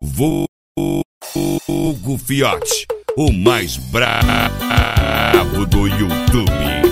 Vogo Fiote, o mais brabo do YouTube.